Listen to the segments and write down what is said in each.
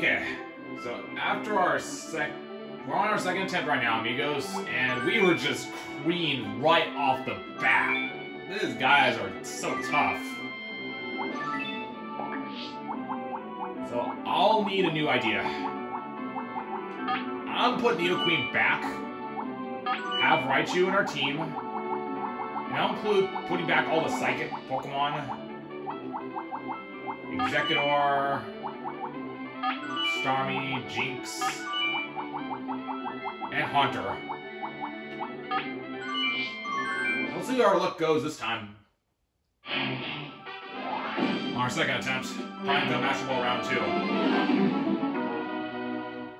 Okay, so after our sec, we're on our second attempt right now, amigos, and we were just creamed right off the bat. These guys are so tough. So I'll need a new idea. I'm putting Nidoqueen back. Have Raichu in our team. And I'll include putting back all the psychic Pokemon. Exeggutor, Starmie, Jynx, and Haunter. Let's see how our luck goes this time. Our second attempt, trying the Master Ball round two.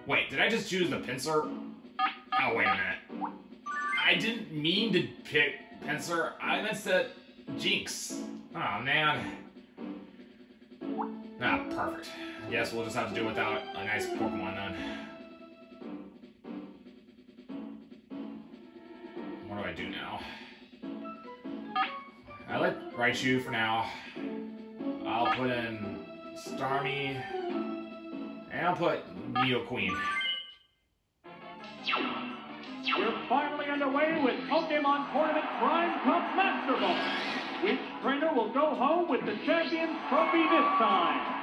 Wait, did I just choose the Pinsir? Oh, wait a minute. I didn't mean to pick Pinsir. I meant to Jynx. Oh, man. Ah, perfect. Guess we'll just have to do without a nice Pokemon then. What do I do now? I like Raichu for now. I'll put in Starmie. And I'll put Nidoqueen. We're finally underway with Pokemon Tournament Prime Cup Master Ball. Which trainer will go home with the Champions Trophy this time?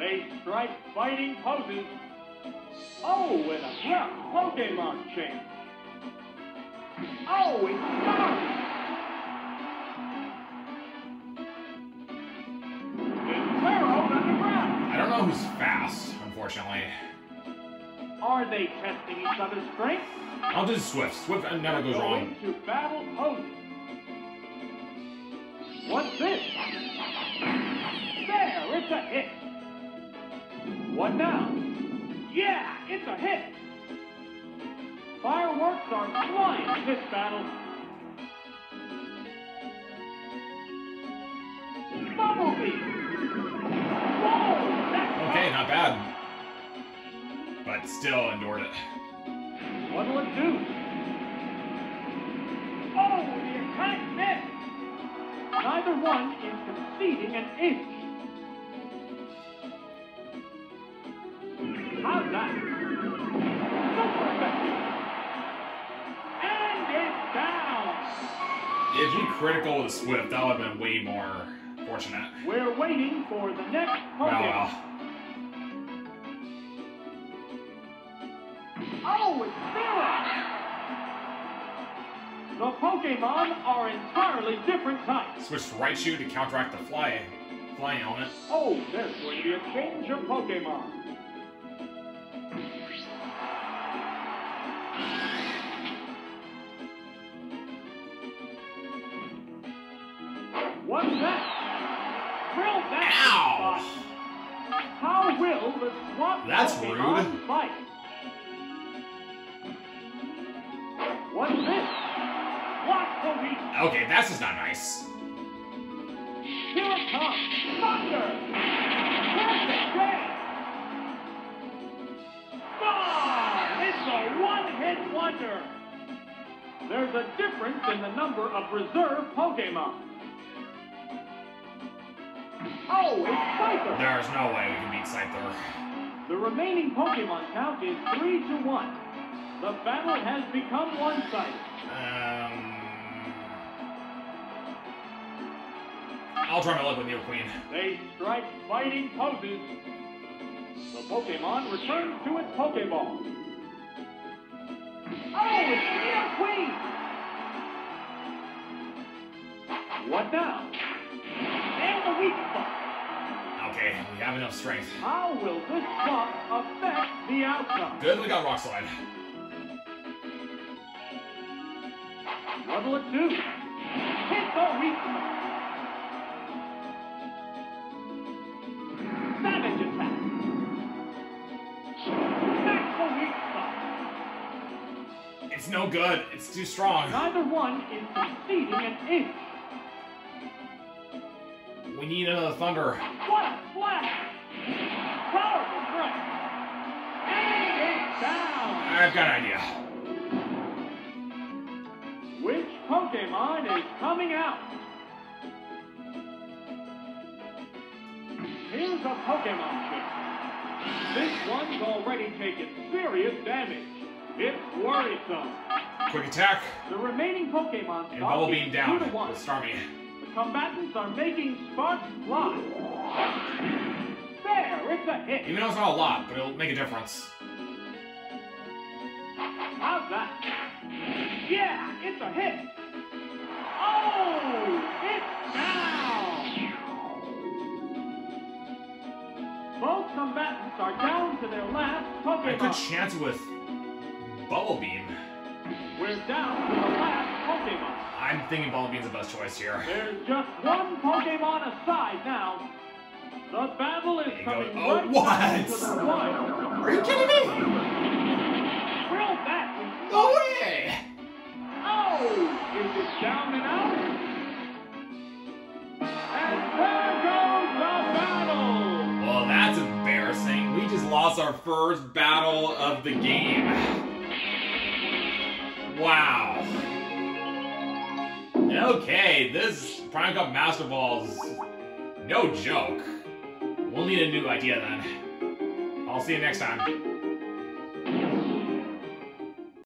They strike fighting poses. Oh, and a rough Pokemon change. Oh, it's Starmie! It's burrowed underground. I don't know who's fast, unfortunately. Are they testing each other's strength? I'll do Swift. Swift uh, never goes wrong. Going to battle poses. What's this? There, it's a hit. What now? Yeah, it's a hit. Fireworks are flying in this battle. Bumblebee. Whoa, that's Okay, not bad. But still endured it. What'll it do? Oh, the attack missed! Neither one is conceding an inch. Critical with Swift, that would have been way more fortunate. We're waiting for the next Oh Pokemon. well. Oh, it's Zero! The Pokemon are entirely different types. Switch to Raichu to counteract the fly, flying element. Oh, there's going to be a change of Pokemon. What's that? Drill that Ow! How will the swamp That's rude. fight? What's this? What's the weak? Okay, that's just not nice. Here it comes! Thunder! Perfect day! Gone! It's a one-hit wonder! There's a difference in the number of reserve Pokemon. Oh, it's Scyther! There's no way we can beat Scyther. The remaining Pokemon count is 3 to 1. The battle has become one-sided. Um, I'll try my luck with Nidoqueen. They strike fighting poses. The Pokemon returns to its Pokeball. Oh, it's Neo Queen! What now? We have enough strength. How will this swap affect the outcome? Good, we got Rock Slide. What'll it do? Hit the weak spot. Savage attack. Smack the weak spot. It's no good. It's too strong. Neither one is conceding an inch. We need another Thunder. What a flash! Powerful strike. And it's down. I've got an idea. Which Pokemon is coming out? Here's a Pokemon chip. This one's already taken serious damage. It's worrisome. Quick attack. The remaining Pokemon And Bubble Beam down with Starmie. The combatants are making sparks fly. There, it's a hit. Even though it's not a lot, but it'll make a difference. How's that? Yeah, it's a hit. Oh, it's down. Both combatants are down to their last A good chance with Bubble Beam. We're down to the last Pokemon. I'm thinking Bubble Beam's the best choice here. There's just one Pokemon aside now. The battle is go. coming Oh, right what? to the. Are you kidding me? That. No way! Oh! Is it down and out? And there goes the battle! Well, that's embarrassing. We just lost our first battle of the game. Wow. Okay, this Prime Cup Master Ball's no joke. We'll need a new idea then. I'll see you next time.